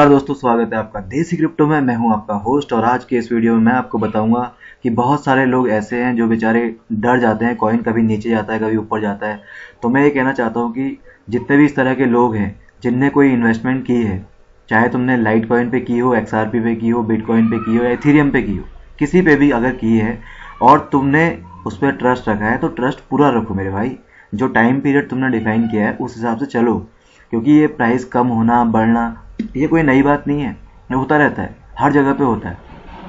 नमस्कार दोस्तों, स्वागत है आपका देसी क्रिप्टो में। मैं हूँ आपका होस्ट और आज के इस वीडियो में मैं आपको बताऊँगा कि बहुत सारे लोग ऐसे हैं जो बेचारे डर जाते हैं कॉइन कभी नीचे जाता है, कभी ऊपर जाता है। तो मैं ये कहना चाहता हूँ कि जितने भी इस तरह के लोग हैं, जिनने कोई इन्वेस्टमेंट की है, चाहे तुमने लाइट कॉइन पे की हो एक्सआरपी पे की हो बिटकॉइन पे की हो या इथीरियम पे की हो, किसी पे भी अगर की है और तुमने उस पर ट्रस्ट रखा है तो ट्रस्ट पूरा रखो मेरे भाई। जो टाइम पीरियड तुमने डिफाइन किया है, उस हिसाब से चलो, क्योंकि ये प्राइस कम होना, बढ़ना ये कोई नई बात नहीं है। ये होता रहता है। हर जगह पे होता है।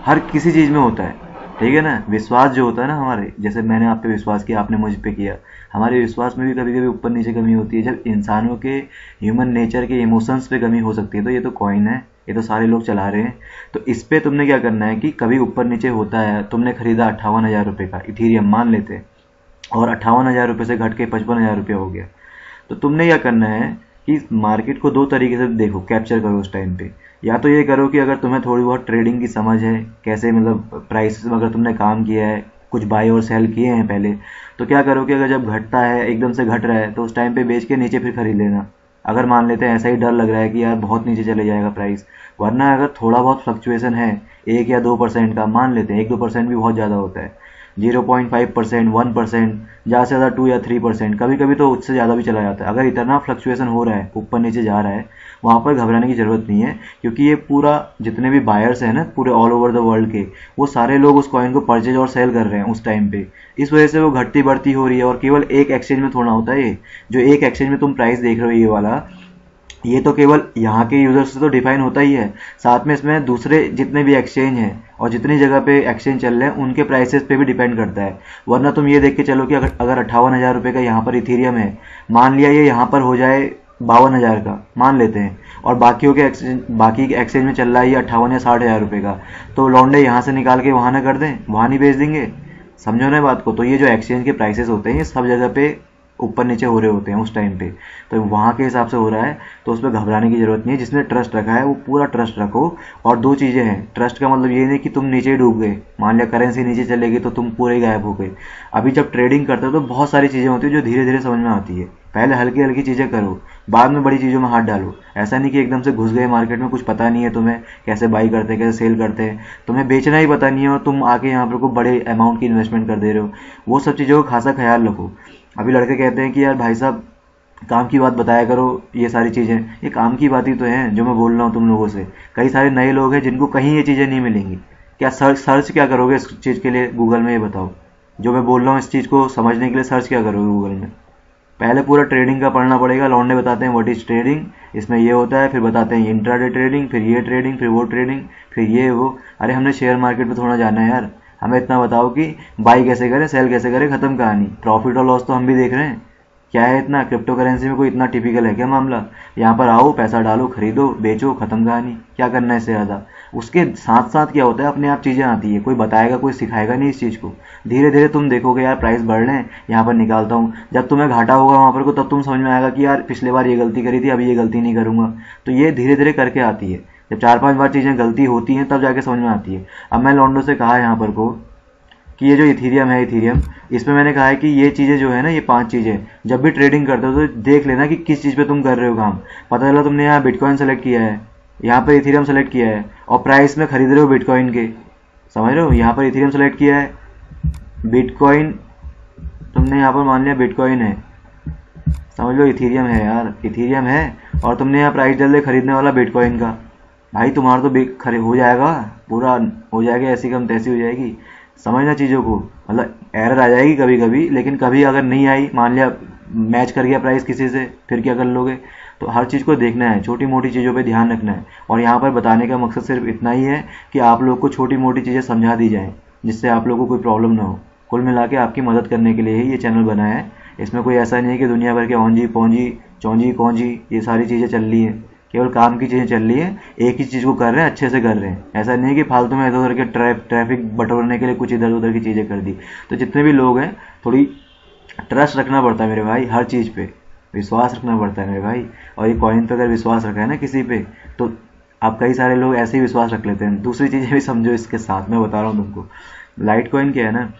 हर किसी चीज़ में होता है। ठीक है ना? विश्वास जो होता है ना हमारे, जैसे मैंने आप पे विश्वास किया, आपने मुझ पे किया। हमारे विश्वास में भी कभी कभी ऊपर नीचे कमी होती है। जब इंसानों के ह्यूमन नेचर के इमोशंस पे कमी हो सकती है तो ये तो कॉइन है। ये तो सारे लोग चला रहे हैं। तो इस पे तुमने क्या करना है कि कभी ऊपर नीचे होता है, तुमने खरीदा अट्ठावन हज़ार रुपये का इथीरियम मान लेते और अट्ठावन हज़ार रुपये से घट के पचपन हज़ार रुपये हो गया। तो तुमने क्या करना है कि मार्केट को दो तरीके से देखो कैप्चर करो उस टाइम पे। या तो ये करो कि अगर तुम्हें थोड़ी बहुत ट्रेडिंग की समझ है, कैसे मतलब प्राइस अगर तुमने काम किया है, कुछ बाय और सेल किए हैं पहले तो क्या करो कि अगर जब घटता है, एकदम से घट रहा है तो उस टाइम पे बेच के नीचे फिर खरीद लेना। अगर मान लेते हैं ऐसा ही डर लग रहा है कि यार बहुत नीचे चले जाएगा प्राइस वरना अगर थोड़ा बहुत फ्लक्चुएसन है, एक या दो परसेंट का, मान लेते हैं एक दो परसेंट भी बहुत ज़्यादा होता है zero point five percent one percent ज़्यादा से ज़्यादा टू या थ्री परसेंट कभी कभी तो उससे ज़्यादा भी चला जाता है। अगर इतना फ्लक्चुएसन हो रहा है, ऊपर नीचे जा रहा है, वहाँ पर घबराने की ज़रूरत नहीं है, क्योंकि ये पूरा जितने भी बायर्स हैं ना, पूरे ऑल ओवर द वर्ल्ड के, वो सारे लोग उस कॉइन को परचेज और सेल कर रहे हैं उस टाइम पे। इस वजह से वो घटती बढ़ती हो रही है और केवल एक एक्सचेंज में थोड़ा होता है ये। जो एक एक्सचेंज में तुम प्राइस देख रहे हो, ये वाला ये तो केवल यहाँ के यूज़र्स से तो डिफाइन होता ही है। साथ में इसमें दूसरे जितने भी एक्सचेंज हैं और जितनी जगह पे एक्सचेंज चल रहे हैं, उनके प्राइसेस पे भी डिपेंड करता है। वरना तुम ये देख के चलो कि अगर अगर अट्ठावन हज़ार रुपये का यहाँ पर इथीरियम है, मान लिया ये यहाँ पर हो जाए बावन हज़ार का, मान लेते हैं। और बाकियों के एक्सचेंज बाकी के एक्सचेंज में चल रहा है ये अट्ठावन या साठ हज़ार रुपये का। तो लॉन्डे यहाँ से निकाल के वहाँ ना कर दें, वहाँ नहीं बेच देंगे। समझो ना बात को तो ये जो एक्सचेंज के प्राइसेस होते हैं, ये सब जगह पे ऊपर नीचे हो रहे होते हैं उस टाइम पे। तो वहाँ के हिसाब से हो रहा है तो उस पर घबराने की ज़रूरत नहीं है। जिसने ट्रस्ट रखा है, वो पूरा ट्रस्ट रखो। और दो चीज़ें हैं। ट्रस्ट का मतलब ये नहीं कि तुम नीचे डूब गए। मान लिया करेंसी नीचे चलेगी तो तुम पूरे गायब हो गए। अभी जब ट्रेडिंग करते हो तो बहुत सारी चीज़ें होती है जो धीरे धीरे समझ में आती है। पहले हल्की हल्की चीज़ें करो। बाद में बड़ी चीज़ों में हाथ डालो। ऐसा नहीं कि एकदम से घुस गए मार्केट में, कुछ पता नहीं है तुम्हें कैसे बाई करते हैं, कैसे सेल करते हैं। तुम्हें बेचना ही पता नहीं है और तुम आके यहाँ पर को बड़े अमाउंट की इन्वेस्टमेंट कर दे रहे हो। वो सब चीज़ों का खासा ख्याल रखो। अभी लड़के कहते हैं कि यार भाई साहब, काम की बात बताया करो, ये सारी चीज़ें। ये काम की बात ही तो है, जो मैं बोल रहा हूँ तुम लोगों से। कई सारे नए लोग हैं जिनको कहीं ये चीज़ें नहीं मिलेंगी। क्या सर्च सर्च क्या करोगे इस चीज़ के लिए? गूगल में ये बताओ। जो मैं बोल रहा हूँ इस चीज़ को समझने के लिए सर्च क्या करोगे गूगल में? पहले पूरा ट्रेडिंग का पढ़ना पड़ेगा लॉन्डे बताते हैं व्हाट इज़ ट्रेडिंग इसमें ये होता है, फिर बताते हैं इंट्राडे ट्रेडिंग फिर ये ट्रेडिंग फिर वो ट्रेडिंग फिर ये, वो। अरे हमने शेयर मार्केट में थोड़ा जाना है यार। हमें इतना बताओ कि बाई कैसे करें सेल कैसे करें, खत्म कहानी। प्रॉफिट और लॉस तो हम भी देख रहे हैं। क्या है इतना? क्रिप्टो करेंसी में कोई इतना टिपिकल है क्या मामला? यहाँ पर आओ, पैसा डालो, खरीदो, बेचो, खत्म कहानी। क्या करना है इससे ज़्यादा? उसके साथ साथ क्या होता है? अपने आप चीज़ें आती है। कोई बताएगा, कोई सिखाएगा नहीं इस चीज़ को। धीरे धीरे तुम देखोगे, यार प्राइस बढ़ रहे हैं, यहाँ पर निकालता हूँ। जब तुम्हें घाटा होगा वहाँ पर को, तब तुम समझ में आएगा कि, यार, पिछले बार ये गलती करी थी, अभी ये गलती नहीं करूँगा। तो ये धीरे धीरे करके आती है। जब चार पाँच बार चीज़ें गलती होती हैं, तब जाके समझ में आती है। अब मैं लॉन्डो से कहा यहाँ पर को कि ये जो इथीरियम है, इथीरियम इसमें मैंने कहा है कि ये चीज़ें जो है ना, ये पाँच चीज़ें जब भी ट्रेडिंग करते हो तो देख लेना कि किस चीज़ पे तुम कर रहे हो काम। पता चला तुमने यहाँ बिटकॉइन सेलेक्ट किया है, यहाँ पर इथीरियम सेलेक्ट किया है, और प्राइस में खरीद रहे हो बिटकॉइन के। समझ रहे हो? यहाँ पर इथीरियम सेलेक्ट किया है। बिटकॉइन तुमने यहाँ पर मान लिया बिटकॉइन है। समझ लो इथीरियम है यार इथीरियम है, और तुमने यहाँ प्राइस डाल खरीदने वाला बिटकॉइन का। भाई तुम्हारा तो खरे हो जाएगा, पूरा हो जाएगा, ऐसी कम तैसी हो जाएगी। समझना चीज़ों को मतलब एरर आ जाएगी कभी कभी लेकिन कभी अगर नहीं आई, मान लिया मैच कर गया प्राइस किसी से, फिर क्या कर लोगे? तो हर चीज़ को देखना है छोटी मोटी चीज़ों पे ध्यान रखना है। और यहाँ पर बताने का मकसद सिर्फ़ इतना ही है कि आप लोग को छोटी मोटी चीज़ें समझा दी जाए, जिससे आप लोग को कोई प्रॉब्लम ना हो। कुल मिला के आपकी मदद करने के लिए ही ये चैनल बना है। इसमें कोई ऐसा नहीं है कि दुनिया भर के ओंजी पोंजी, चौंजी, कौंजी, ये सारी चीज़ें चल रही हैं। केवल काम की चीज़ें चल रही है, एक ही चीज़ को कर रहे हैं, अच्छे से कर रहे हैं। ऐसा नहीं है कि फालतू में इधर उधर के ट्रैफ़िक बटोरने के लिए कुछ इधर उधर की चीज़ें कर दी। तो जितने भी लोग हैं, थोड़ी ट्रस्ट रखना पड़ता है मेरे भाई, हर चीज़ पे। विश्वास रखना पड़ता है मेरे भाई। और ये कॉइन पे अगर विश्वास रखा है ना किसी पे तो आप कई सारे लोग ऐसे ही विश्वास रख लेते हैं। दूसरी चीज़ें भी समझो इसके साथ, में बता रहा हूँ तुमको। लाइट कॉइन क्या है ना?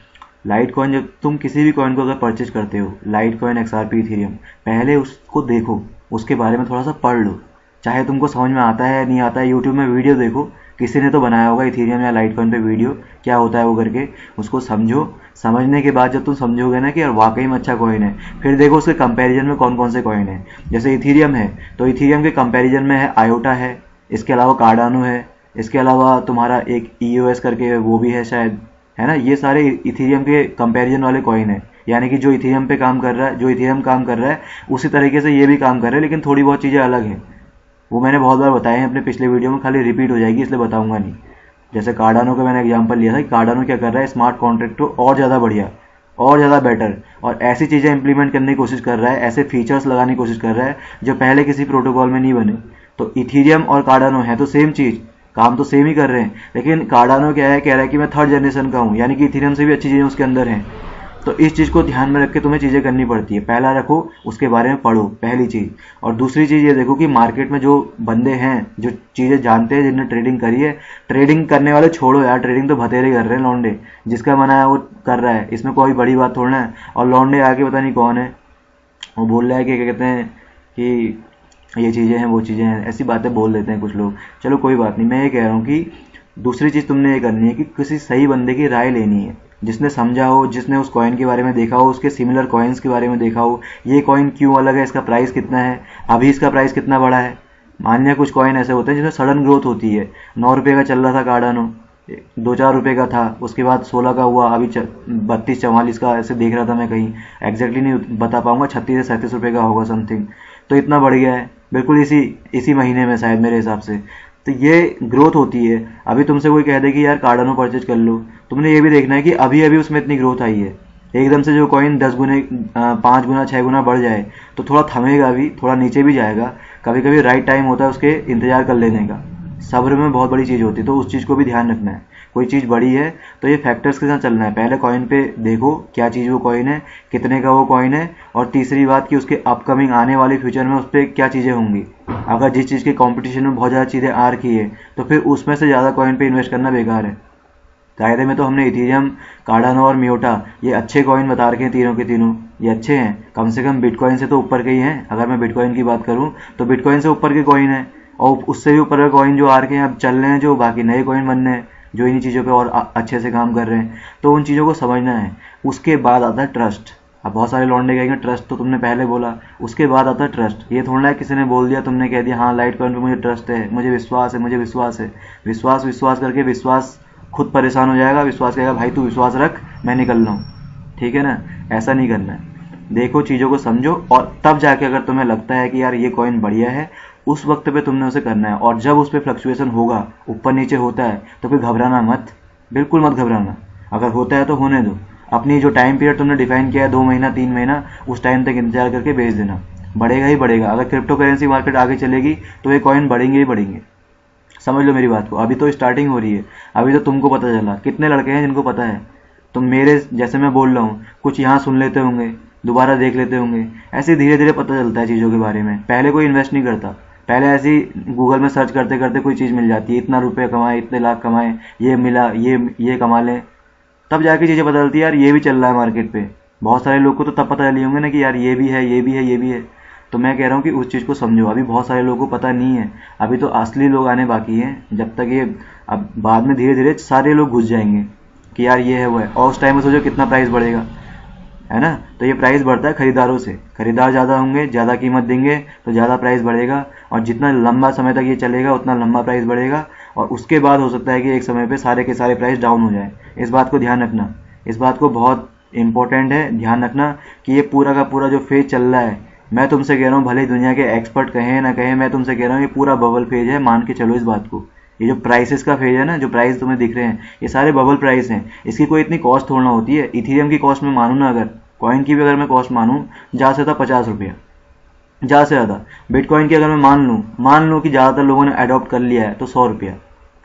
लाइट कॉइन जब तुम किसी भी कॉइन को अगर परचेज करते हो Litecoin X R P Ethereum पहले उसको देखो, उसके बारे में थोड़ा सा पढ़ लो। चाहे तुमको समझ में आता है, नहीं आता है यूट्यूब में वीडियो देखो। किसी ने तो बनाया होगा इथीरियम या लाइट कॉइन पे वीडियो क्या होता है वो करके। उसको समझो। समझने के बाद जब तुम समझोगे ना कि यार वाकई में अच्छा कॉइन है, फिर देखो उसके कंपैरिजन में कौन कौन से कॉइन है। जैसे इथीरियम है तो इथीरियम के कंपैरिजन में है आयोटा है, इसके अलावा कार्डानो है, इसके अलावा तुम्हारा एक ई e करके वो भी है शायद, है ना? ये सारे इथीरियम के कंपैरिजन वाले कॉइन है। यानी कि जो इथीरियम पे काम कर रहा है, जो इथेरियम काम कर रहा है, उसी तरीके से ये भी काम कर रहा है, लेकिन थोड़ी बहुत चीज़ें अलग हैं। वो मैंने बहुत बार बताए हैं, अपने पिछले वीडियो में खाली रिपीट हो जाएगी, इसलिए बताऊँगा नहीं। जैसे कार्डानो का मैंने एग्ज़ाम्पल लिया था कि कार्डानो क्या कर रहा है स्मार्ट कॉन्ट्रैक्ट को और ज़्यादा बढ़िया, और ज़्यादा बेटर और ऐसी चीज़ें इंप्लीमेंट करने की कोशिश कर रहा है, ऐसे फीचर्स लगाने की कोशिश कर रहा है, जो पहले किसी प्रोटोकॉल में नहीं बने। तो इथीरियम और कार्डानो है तो सेम चीज़, काम तो सेम ही कर रहे हैं। लेकिन कार्डानो क्या है, कह रहा है कि मैं थर्ड जनरेशन का हूँ, यानी कि इथीरियम से भी अच्छी चीज़ें उसके अंदर हैं। तो इस चीज़ को ध्यान में रख के तुम्हें चीज़ें करनी पड़ती है। पहला रखो, उसके बारे में पढ़ो, पहली चीज़। और दूसरी चीज़ ये देखो कि मार्केट में जो बंदे हैं, जो चीज़ें जानते हैं जिन्होंने ट्रेडिंग करी है, ट्रेडिंग करने वाले छोड़ो यार, ट्रेडिंग तो भतेरे कर रहे हैं लौंडे। जिसका मना है वो कर रहा है। इसमें कोई बड़ी बात थोड़ा है। और लौंडे आगे पता नहीं कौन है। वो बोल रहा है कि, क्या कहते हैं कि ये चीज़ें हैं, वो चीज़ें हैं। ऐसी बातें बोल देते हैं कुछ लोग। चलो कोई बात नहीं, मैं ये कह रहा हूँ कि दूसरी चीज़ तुमने ये करनी है कि किसी सही बंदे की राय लेनी है। जिसने समझा हो, जिसने उस कॉइन के बारे में देखा हो, उसके सिमिलर कॉइन्स के बारे में देखा हो, ये कॉइन क्यों अलग है, इसका प्राइस कितना है? अभी इसका प्राइस कितना बड़ा है? मान्य कुछ कॉइन ऐसे होते हैं जिसमें सडन ग्रोथ होती है। नौ रुपये का चल रहा था कार्डानो दो चार रुपये का था, उसके बाद सोलह का हुआ, अभी बत्तीस, चवालीस का ऐसे देख रहा था मैं कहीं। एग्जैक्टली नहीं बता पाऊँगा, छत्तीस से सैंतीस रुपये का होगा समथिंग तो इतना बढ़ गया है, बिल्कुल इसी इसी महीने में शायद मेरे हिसाब से। तो ये ग्रोथ होती है। अभी तुमसे कोई कह दे कि यार कार्डानो परचेज कर लो। तुमने ये भी देखना है कि अभी अभी उसमें इतनी ग्रोथ आई है। एकदम से जो कॉइन दस गुने पाँच गुना छः गुना बढ़ जाए तो थोड़ा थमेगा भी, थोड़ा नीचे भी जाएगा। कभी कभी राइट टाइम होता है उसके इंतज़ार कर लेने का। सब्र में बहुत बड़ी चीज़ होती है तो उस चीज़ को भी ध्यान रखना है। कोई चीज़ बड़ी है तो ये फैक्टर्स के साथ चलना है। पहले कॉइन पे देखो, क्या चीज़ वो कॉइन है, कितने का वो कॉइन है, और तीसरी बात कि उसके अपकमिंग आने वाले फ्यूचर में उस पर क्या चीज़ें होंगी। अगर जिस चीज़ के कॉम्पिटिशन में बहुत ज़्यादा चीज़ें आ रखी है तो फिर उसमें से ज़्यादा कॉइन पे इन्वेस्ट करना बेकार है। कायदे में तो हमने इथीरियम कार्डानो और म्योटा ये अच्छे कॉइन बता रखे हैं तीनों के तीनों। ये अच्छे हैं। कम से कम बिटकॉइन से तो ऊपर के ही हैं। अगर मैं बिटकॉइन की बात करूँ तो बिटकॉइन से ऊपर के कॉइन है। और उससे भी ऊपर कॉइन जो आ रखे हैं अब चल रहे हैं, जो बाकी नए कॉइन बनने हैं, जो इन चीज़ों पे और अच्छे से काम कर रहे हैं तो उन चीज़ों को समझना है। उसके बाद आता है ट्रस्ट अब बहुत सारे लौंडे कहेंगे ट्रस्ट तो तुमने पहले बोला। उसके बाद आता है ट्रस्ट ये थोड़ा है, किसी ने बोल दिया, तुमने कह दिया हाँ लाइट कॉइन पे मुझे ट्रस्ट है, मुझे विश्वास है, मुझे विश्वास है। विश्वास विश्वास करके विश्वास खुद परेशान हो जाएगा, विश्वास कहेगा, भाई, तू विश्वास रख, मैं निकल रहा हूँ। ठीक है ना? ऐसा नहीं करना है। देखो, चीज़ों को समझो और तब जाके अगर तुम्हें लगता है कि यार ये कॉइन बढ़िया है उस वक्त पे तुमने उसे करना है। और जब उस पर फ्लक्चुएशन होगा, ऊपर नीचे होता है तो फिर घबराना मत। बिल्कुल मत घबराना। अगर होता है तो होने दो। अपनी जो टाइम पीरियड तुमने डिफाइन किया है, दो महीना, तीन महीना, उस टाइम तक इंतज़ार करके भेज देना। बढ़ेगा ही बढ़ेगा। अगर क्रिप्टो करेंसी मार्केट आगे चलेगी तो ये कॉइन बढ़ेंगे ही बढ़ेंगे। समझ लो मेरी बात को। अभी तो स्टार्टिंग हो रही है। अभी तो तुमको पता चला। कितने लड़के हैं जिनको पता है? तो मेरे जैसे मैं बोल रहा हूँ, कुछ यहाँ सुन लेते होंगे, दोबारा देख लेते होंगे। ऐसे धीरे धीरे पता चलता है चीज़ों के बारे में। पहले कोई इन्वेस्ट नहीं करता। पहले ऐसे ही गूगल में सर्च करते करते कोई चीज़ मिल जाती है। इतना रुपये कमाए, इतने लाख कमाए, ये मिला, ये ये कमा लें। तब जाके चीज़ें बदलती है। यार, ये भी चल रहा है मार्केट पे। बहुत सारे लोग को तो तब पता चली होंगे ना कि यार, ये भी है, ये भी है, ये भी है। तो मैं कह रहा हूँ कि उस चीज़ को समझो। अभी बहुत सारे लोगों को पता नहीं है। अभी तो असली लोग आने बाकी हैं। जब तक ये, अब बाद में धीरे धीरे सारे लोग घुस जाएँगे कि यार, ये है, वो है। और उस टाइम में सोचो कितना प्राइस बढ़ेगा। है ना? तो ये प्राइस बढ़ता है खरीदारों से। खरीदार ज़्यादा होंगे, ज़्यादा कीमत देंगे तो ज़्यादा प्राइस बढ़ेगा। और जितना लंबा समय तक ये चलेगा, उतना लंबा प्राइस बढ़ेगा। और उसके बाद हो सकता है कि एक समय पे सारे के सारे प्राइस डाउन हो जाए। इस बात को ध्यान रखना। इस बात को बहुत इंपॉर्टेंट है, ध्यान रखना कि ये पूरा का पूरा जो फ़ेज़ चल रहा है, मैं तुमसे कह रहा हूँ, भले दुनिया के एक्सपर्ट कहें ना कहें, मैं तुमसे कह रहा हूँ, ये पूरा बबल फ़ेज़ है, मान के चलो इस बात को। ये जो प्राइसेस का फ़ेज़ है ना, जो प्राइस तुम्हें दिख रहे हैं, ये सारे बबल प्राइस हैं। इसकी कोई इतनी कॉस्ट थोड़ा होती है। इथीरियम की कॉस्ट में मानू ना अगर। कॉइन की भी अगर मैं कॉस्ट मानूँ, ज़्यादा से ज़्यादा पचास रुपया। ज़्यादा से ज़्यादा। बिटकॉइन की अगर मैं मान लूँ मान लूँ कि ज़्यादातर लोगों ने अडॉप्ट कर लिया है तो सौ रुपया।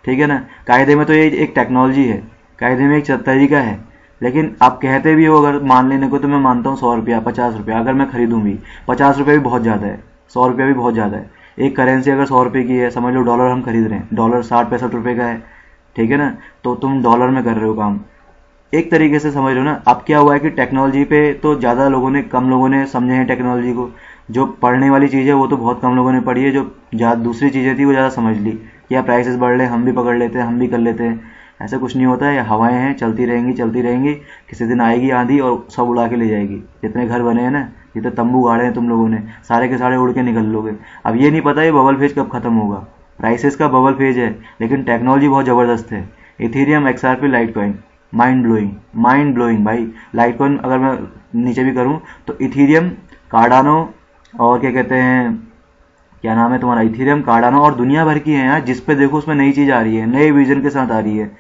ठीक है ना? कायदे में तो ये एक टेक्नोलॉजी है। कायदे में एक तरीका है। लेकिन आप कहते भी हो, अगर मान लेने को तो मैं मानता हूँ सौ रुपया, पचास रुपया। अगर मैं खरीदूँ भी पचास रुपया भी बहुत ज़्यादा है। सौ रुपया भी बहुत ज़्यादा है। एक करेंसी अगर सौ रुपये की है, समझ लो डॉलर हम खरीद रहे हैं। डॉलर साठ पैंसठ रुपये का है। ठीक है ना? तो तुम डॉलर में कर रहे हो काम। एक तरीके से समझ लो ना, अब क्या हुआ है कि टेक्नोलॉजी पे तो ज़्यादा लोगों ने, कम लोगों ने समझे हैं टेक्नोलॉजी को। जो पढ़ने वाली चीज़ है, वो तो बहुत कम लोगों ने पढ़ी है, जो ज़्यादा दूसरी चीज़ें थी, वो ज़्यादा समझ ली। कि यार प्राइसेस बढ़ रहे हम भी पकड़ लेते हैं, हम भी कर लेते हैं। ऐसा कुछ नहीं होता है हवाएँ हैं, चलती रहेंगी चलती रहेंगी। किसी दिन आएगी आंधी और सब उड़ा के ले जाएगी। जितने घर बने हैं ना, जितने तंबू गाड़े हैं तुम लोगों ने, सारे के सारे उड़ के निकल लोगे। अब ये नहीं पता, ये बबल फ़ेज़ कब खत्म होगा। प्राइसेस का बबल फ़ेज़ है, लेकिन टेक्नोलॉजी बहुत ज़बरदस्त है। Ethereum XRP Litecoin mind blowing mind blowing भाई। लाइट कॉइन अगर मैं नीचे भी करूँ तो इथीरियम कार्डानो और क्या कहते हैं, क्या नाम है तुम्हारा? इथीरियम कार्डानो और दुनिया भर की है यार, जिस पे देखो उसमें नई चीज़ आ रही है, नए विजन के साथ आ रही है।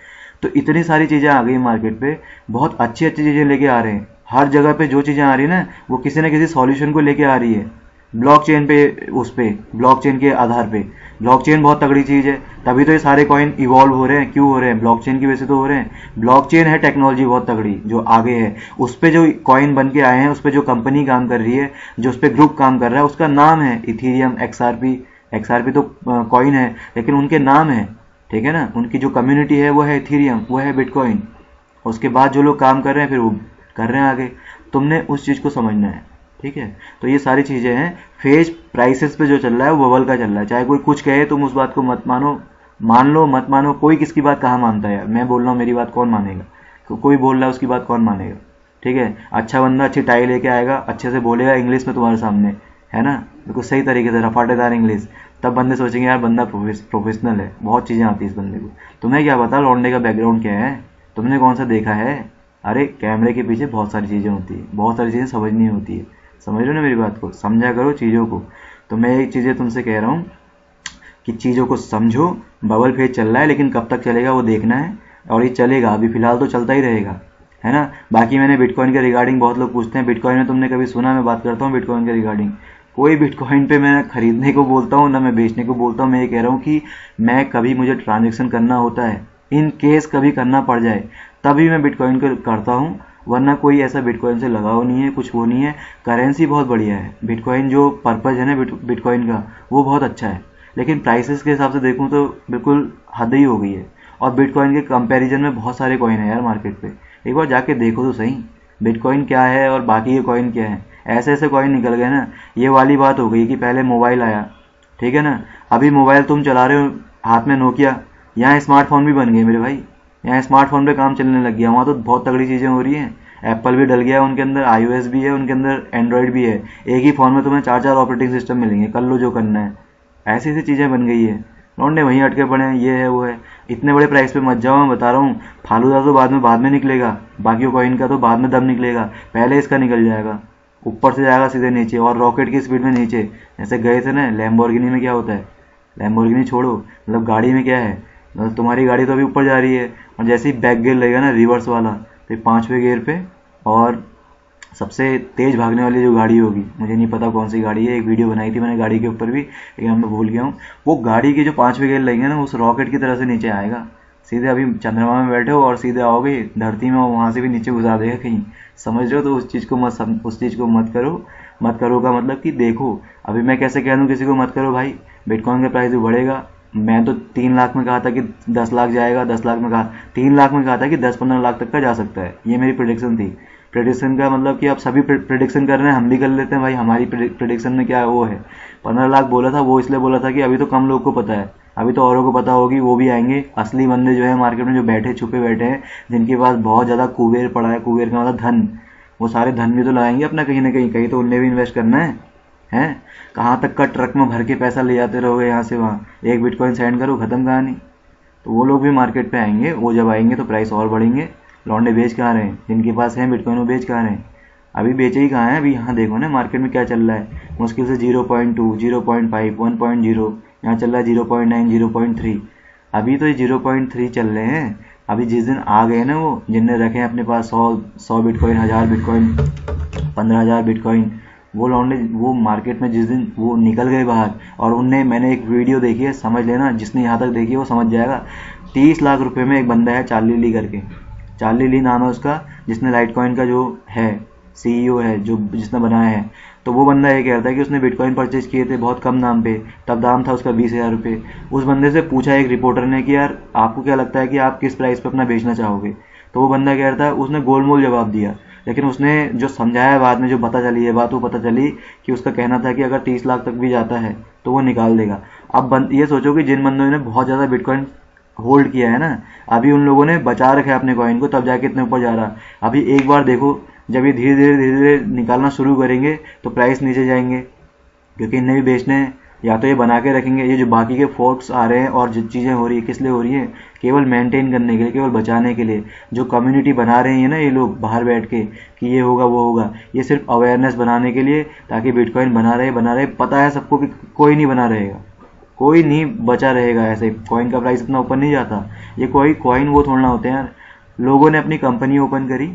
तो इतनी सारी चीज़ें आ गई मार्केट पे, बहुत अच्छी अच्छी चीज़ें लेके आ रहे हैं। हर जगह पे जो चीज़ें आ रही है ना, वो किसी न किसी सॉल्यूशन को लेके आ रही है। ब्लॉकचेन पे, उस पे ब्लॉकचेन के आधार पे। ब्लॉकचेन बहुत तगड़ी चीज़ है। तभी तो ये सारे कॉइन इवॉल्व हो रहे हैं। क्यों हो रहे हैं? ब्लॉकचेन की वजह से तो हो रहे हैं। ब्लॉकचेन है टेक्नोलॉजी बहुत तगड़ी, जो आगे है। उस पर जो कॉइन बन के आए हैं, उस पर जो कंपनी काम कर रही है, जो उस पर ग्रुप काम कर रहा है, उसका नाम है इथीरियम एक्सआरपी एक्सआरपी तो कॉइन है, लेकिन उनके नाम है, ठीक है ना? उनकी जो कम्युनिटी है, वो है इथीरियम वो है बिटकॉइन उसके बाद जो लोग काम कर रहे हैं, फिर वो कर रहे हैं आगे। तुमने उस चीज़ को समझना है। ठीक है? तो ये सारी चीज़ें हैं। फ़ेज़ प्राइसेस पे जो चल रहा है, वो बबल का चल रहा है। चाहे कोई कुछ कहे, तुम उस बात को मत मानो। मान लो, मत मानो, कोई किसकी बात कहाँ मानता है यार? मैं बोल रहा हूँ, मेरी बात कौन मानेगा? तो कोई बोल रहा है, उसकी बात कौन मानेगा? ठीक है? अच्छा बंदा, अच्छी टाई लेके आएगा, अच्छे से बोलेगा इंग्लिश में तुम्हारे सामने। है ना? बिल्कुल सही तरीके से, रफाटेदार इंग्लिश तब बंदे सोचेंगे, यार बंदा प्रोफेशनल है। बहुत चीज़ें आती है इस बंदे को। तुम्हें क्या पता लौंडे का बैकग्राउंड क्या है? तुमने कौन सा देखा है? अरे कैमरे के पीछे बहुत सारी चीज़ें होती है। बहुत सारी चीज़ें समझनी होती है। समझ रहे हो ना मेरी बात को? समझा करो चीज़ों को। तो मैं एक चीज़ें तुमसे कह रहा हूँ कि चीज़ों को समझो, बबल फ़ेज़ चल रहा है, लेकिन कब तक चलेगा वो देखना है, और ये चलेगा। अभी फ़िलहाल तो चलता ही रहेगा, है ना? बाकी मैंने बिटकॉइन के रिगार्डिंग बहुत लोग पूछते हैं। बिटकॉइन में तुमने कभी सुना? मैं बात करता हूँ बिटकॉइन के रिगार्डिंग कोई बिटकॉइन पे मैं खरीदने को बोलता हूँ, ना मैं बेचने को बोलता हूँ। मैं ये कह रहा हूँ कि मैं कभी मुझे ट्रांजेक्शन करना होता है। इन केस कभी करना पड़ जाए, तभी मैं बिटकॉइन को करता हूँ। वरना कोई ऐसा बिटकॉइन से लगाव नहीं है, कुछ वो नहीं है। करेंसी बहुत बढ़िया है। बिटकॉइन जो पर्पज़ है ना बिटकॉइन का, वो बहुत अच्छा है। लेकिन प्राइसेस के हिसाब से देखूँ तो बिल्कुल हद ही हो गई है। और बिटकॉइन के कंपैरिजन में बहुत सारे कॉइन है यार मार्केट पे। एक बार जाके देखो तो सही। बिटकॉइन क्या है और बाकी के कॉइन क्या है? ऐसे ऐसे कॉइन निकल गए ना। ये वाली बात हो गई कि पहले मोबाइल आया। ठीक है ना? अभी मोबाइल तुम चला रहे हो हाथ में नोकिया यहाँ स्मार्टफ़ोन भी बन गए मेरे भाई। यहाँ स्मार्टफ़ोन पे काम चलने लग गया, वहाँ तो बहुत तगड़ी चीज़ें हो रही हैं। एप्पल भी डल गया है उनके अंदर आई भी है, उनके अंदर एंड्रॉयड भी है। एक ही फ़ोन में तुम्हें चार चार ऑपरेटिंग सिस्टम मिलेंगे, कर लो जो करना है। ऐसी ऐसी चीज़ें बन गई है। लौंडे वहीं अटके पड़े हैं, ये है, वो है। इतने बड़े प्राइस पे मत जाओ, मैं बता रहा हूँ, फालूदा तो बाद में बाद में निकलेगा। बाकी कॉइन का तो बाद में दम निकलेगा। पहले इसका निकल जाएगा। ऊपर से जाएगा सीधे नीचे, और रॉकेट की स्पीड में नीचे। जैसे गए थे ना लैम्बोर्गिनी में क्या होता है? लैम्बोर्गिनी छोड़ो मतलब गाड़ी में क्या है? मतलब तुम्हारी गाड़ी तो अभी ऊपर जा रही है। और जैसे ही बैक गेयर लगेगा ना रिवर्स वाला तो पाँचवें गेयर पे और सबसे तेज़ भागने वाली जो गाड़ी होगी मुझे नहीं पता कौन सी गाड़ी है एक वीडियो बनाई थी मैंने गाड़ी के ऊपर भी लेकिन मैं भूल गया हूँ। वो गाड़ी के जो पाँचवें गेयर लगेंगे ना उस रॉकेट की तरह से नीचे आएगा। सीधे अभी चंद्रमा में बैठे हो और सीधे आओगे धरती में वहाँ से भी नीचे गुजार देगा कहीं। समझ रहे हो? तो उस चीज़ को मत सम, उस चीज़ को मत करो। मत करो का मतलब कि देखो। अभी मैं कैसे कह दूँ किसी को मत करो भाई बिटकॉइन का प्राइस भी बढ़ेगा मैं तो तीन लाख में कहा था कि दस लाख जाएगा, दस लाख में कहा, तीन लाख में कहा था कि दस पंद्रह लाख तक का जा सकता है। ये मेरी प्रोडिक्शन थी। प्रोडिक्शन का मतलब कि आप सभी प्रोडिक्शन कर रहे हैं, हम भी कर लेते हैं भाई, हमारी प्रोडिक्शन में क्या है वो है। पंद्रह लाख बोला था, वो इसलिए बोला था कि अभी तो कम लोग को पता है। अभी तो औरों को पता होगी, वो भी आएँगे। असली बंदे जो है मार्केट में, जो बैठे, छुपे बैठे हैं, जिनके पास बहुत ज़्यादा कुबेर पड़ा है, कुबेर का मतलब धन, वो सारे धन भी तो लगाएँगे अपना कहीं ना कहीं कहीं तो उनने भी इन्वेस्ट करना है। हैं? कहाँ तक का ट्रक में भर के पैसा ले जाते रहोगे यहाँ से वहाँ? एक बिटकॉइन सेंड करो, ख़त्म कहानी। तो वो लोग भी मार्केट पे आएँगे, वो जब आएँगे तो प्राइस और बढ़ेंगे। लौंडे बेच कहाँ रहे हैं? जिनके पास है बिटकॉइन वो बेच कहाँ रहे हैं? अभी बेचे ही कहाँ हैं? अभी यहाँ देखो ना मार्केट में क्या चल रहा है। मुश्किल से zero point two zero point five one point zero यहाँ चल रहा है zero point nine zero point three अभी तो ये ज़ीरो पॉइंट थ्री चल रहे हैं। अभी जिस दिन आ गए ना वो, जिनने रखे हैं अपने पास सौ सौ बिटकॉइन हज़ार बिटकॉइन पंद्रह हज़ार बिटकॉइन वो लौंडे वो मार्केट में जिस दिन वो निकल गए बाहर, और उनने, मैंने एक वीडियो देखी है, समझ लेना, जिसने यहाँ तक देखी है, वो समझ जाएगा। तीस लाख रुपए में एक बंदा है चार्ली ली करके। चार्ली ली नाम है उसका, जिसने लाइट कॉइन का जो है सीईओ है, जो जिसने बनाया है। तो वो बंदा ये कहता है कि उसने बिटकॉइन परचेज किए थे बहुत कम दाम पे, तब दाम था उसका बीस हज़ार रुपये उस बंदे से पूछा एक रिपोर्टर ने कि, यार, आपको क्या लगता है कि आप किस प्राइस पे अपना बेचना चाहोगे? तो वो बंदा कह रहा था, उसने गोलमोल जवाब दिया। लेकिन उसने जो समझाया बाद में, जो पता चली है बात वो पता चली कि उसका कहना था कि अगर तीस लाख तक भी जाता है तो वो निकाल देगा। अब ये सोचो कि जिन बंदों ने बहुत ज़्यादा बिटकॉइन होल्ड किया है ना, अभी उन लोगों ने बचा रखा है अपने कॉइन को, तब जाके इतने ऊपर जा रहा। अभी एक बार देखो, जब ये धीरे धीरे धीरे धीरे निकालना शुरू करेंगे तो प्राइस नीचे जाएँगे, क्योंकि इन्हें भी बेचने या तो ये बना के रखेंगे, ये जो बाकी के फोर्क्स आ रहे हैं और जो चीज़ें हो रही है, किस लिए हो रही है, केवल मेंटेन करने के लिए, केवल बचाने के लिए, जो कम्युनिटी बना रहे हैं ना ये लोग बाहर बैठ के, कि ये होगा, वो होगा, ये सिर्फ़ अवेयरनेस बनाने के लिए, ताकि बिटकॉइन बना रहे बना रहे, पता है सबको कि कोई नहीं बना रहेगा, कोई नहीं बचा रहेगा ऐसे कॉइन का प्राइस इतना ऊपर नहीं जाता, ये कोई कॉइन वो थोड़ना होते हैं लोगों ने अपनी कंपनी ओपन करी,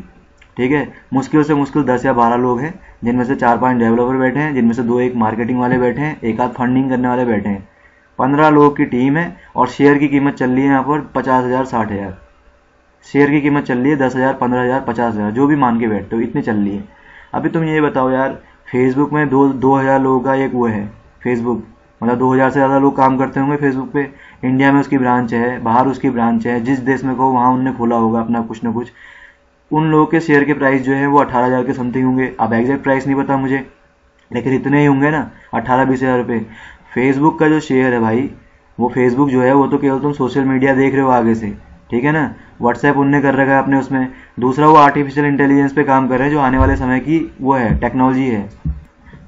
ठीक है, मुश्किल से मुश्किल दस या बारह लोग हैं जिनमें से चार पाँच डेवलपर बैठे हैं, जिनमें से दो एक मार्केटिंग वाले बैठे हैं, एक आध फंडिंग करने वाले बैठे हैं। पंद्रह लोगों की टीम है और शेयर की कीमत चल रही है यहाँ पर पचास हज़ार, साठ हज़ार। शेयर की कीमत चल रही है दस हज़ार, पंद्रह हज़ार, पचास हज़ार, जो भी मान के बैठते हो, इतनी चल रही है। अभी तुम ये बताओ यार फेसबुक में दो दो हज़ार लोगों का एक वो है फेसबुक मतलब दो हज़ार से ज़्यादा लोग काम करते होंगे फेसबुक पे। इंडिया में उसकी ब्रांच है, बाहर उसकी ब्रांच है, जिस देश में कहो, वहाँ उनने खोला होगा अपना कुछ ना कुछ। उन लोगों के शेयर के प्राइस जो है वो अठारह हज़ार के समथिंग होंगे। अब एग्जैक्ट प्राइस नहीं पता मुझे, लेकिन इतने ही होंगे ना, अठारह बीस हज़ार रुपये फेसबुक का जो शेयर है भाई, वो फेसबुक जो है, वो तो केवल तुम सोशल मीडिया देख रहे हो आगे से, ठीक है ना? व्हाट्सएप उनने कर रखा है अपने उसमें। दूसरा वो आर्टिफिशियल इंटेलिजेंस पे काम कर रहे हैं, जो आने वाले समय की वो है टेक्नोलॉजी है।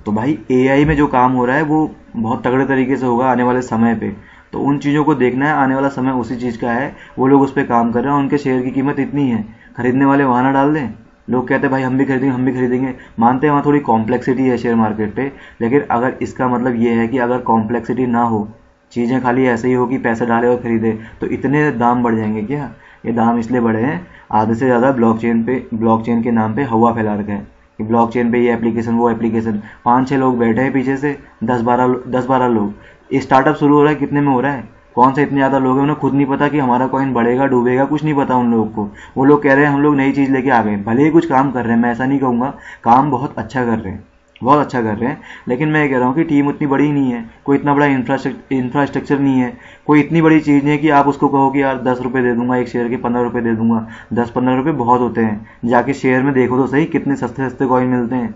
तो भाई एआई में जो काम हो रहा है, वो बहुत तगड़े तरीके से होगा आने वाले समय पे। तो उन चीज़ों को देखना है, आने वाला समय उसी चीज़ का है, वो लोग उस पर काम कर रहे हैं उनके शेयर की कीमत इतनी है। खरीदने वाले वहाँ ना डाल दें। लोग कहते हैं, भाई, हम भी खरीदेंगे, हम भी खरीदेंगे। मानते हैं वहाँ थोड़ी कॉम्प्लेक्सिटी है शेयर मार्केट पे, लेकिन अगर इसका मतलब ये है कि अगर कॉम्प्लेक्सिटी ना हो, चीज़ें खाली ऐसे ही हो कि पैसे डाले और खरीदे तो इतने दाम बढ़ जाएँगे क्या? ये दाम इसलिए बढ़े हैं, आधे से ज़्यादा ब्लॉकचेन पे ब्लॉकचेन के नाम पे हवा फैला रखे है। कि ब्लॉकचेन पे ये एप्लीकेशन वो एप्लीकेशन पाँच छः लोग बैठे हैं पीछे से, दस बारह दस बारह लोग। स्टार्टअप शुरू हो रहा है, कितने में हो रहा है? कौन से इतने ज़्यादा लोग हैं? उन्हें खुद नहीं पता कि हमारा कॉइन बढ़ेगा, डूबेगा, कुछ नहीं पता उन लोगों को। वो लोग कह रहे हैं, हम लोग नई चीज़ लेके आ गए भले ही कुछ काम कर रहे हैं, मैं ऐसा नहीं कहूँगा। काम बहुत अच्छा कर रहे हैं। बहुत अच्छा कर रहे हैं। लेकिन मैं ये कह रहा हूँ कि टीम उतनी बड़ी नहीं है। कोई इतना बड़ा इंफ्रास्ट्रक्चर नहीं है। कोई इतनी बड़ी चीज़ नहीं है कि आप उसको कहो कि यार दस रुपये दे दूँगा, एक शेयर के पंद्रह रुपये दे दूँगा। दस पंद्रह रुपये बहुत होते हैं। जाके शेयर में देखो तो सही कितने सस्ते सस्ते कॉइन मिलते हैं।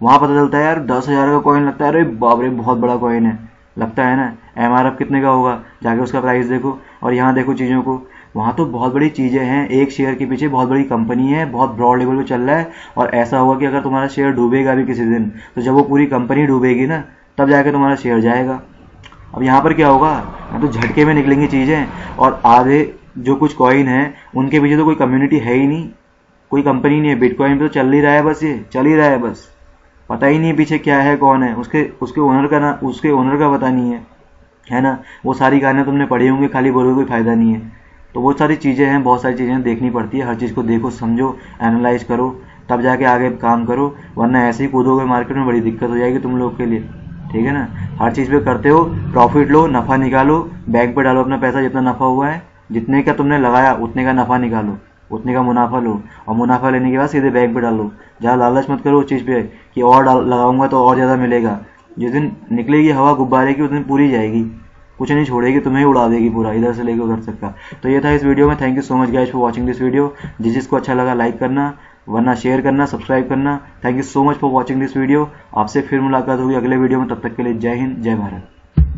वहाँ पता चलता है यार, दस हज़ार का कॉइन लगता है। अरे बाबरे बहुत बड़ा कॉइन है। लगता है ना? एम आर एफ़ कितने का होगा? जाके उसका प्राइस देखो। और यहाँ देखो चीज़ों को। वहाँ तो बहुत बड़ी चीज़ें हैं। एक शेयर के पीछे बहुत बड़ी कंपनी है, बहुत ब्रॉड लेवल पे चल रहा है। और ऐसा होगा कि अगर तुम्हारा शेयर डूबेगा भी किसी दिन तो जब वो पूरी कंपनी डूबेगी ना, तब जाके तुम्हारा शेयर जाएगा। अब यहाँ पर क्या होगा? तो झटके में निकलेंगी चीज़ें। और आधे जो कुछ कॉइन है, उनके पीछे तो कोई कम्युनिटी है ही नहीं। कोई कंपनी नहीं है। बिटकॉइन पे तो चल ही रहा है बस ये। चल ही रहा है बस। पता ही नहीं पीछे क्या है, कौन है। उसके उसके ओनर का ना, उसके ओनर का पता नहीं है। है ना? वो सारी गाने तुमने पढ़े होंगे, खाली बोलोगे कोई फ़ायदा नहीं है। तो वो सारी चीज़ें हैं, बहुत सारी चीज़ें देखनी पड़ती है। हर चीज़ को देखो, समझो एनालाइज करो, तब जाके आगे काम करो, वरना ऐसे ही कूदोगे मार्केट में, बड़ी दिक्कत हो जाएगी तुम लोग के लिए। ठीक है ना? हर चीज़ पे करते हो प्रॉफिट लो, नफ़ा निकालो बैंक पे डालो अपना पैसा जितना नफ़ा हुआ है, जितने का तुमने लगाया, उतने का नफ़ा निकालो। उतने का मुनाफा लो और मुनाफा लेने के बाद सीधे बैंक पे डालो ज़्यादा लालच मत करो उस चीज़ पे कि और डाल लगाऊँगा तो और ज़्यादा मिलेगा। जिस दिन निकलेगी हवा गुब्बारे की, उस दिन पूरी जाएगी। कुछ नहीं छोड़ेगी, तुम्हें उड़ा देगी पूरा, इधर से लेकर उधर तक का। तो ये था इस वीडियो में। Thank you so much guys for watching this video जिस जिसको अच्छा लगा लाइक करना, वरना शेयर करना सब्सक्राइब करना। Thank you so much for watching this video आपसे फिर मुलाकात होगी अगले वीडियो में। तब तक के लिए जय हिंद, जय भारत।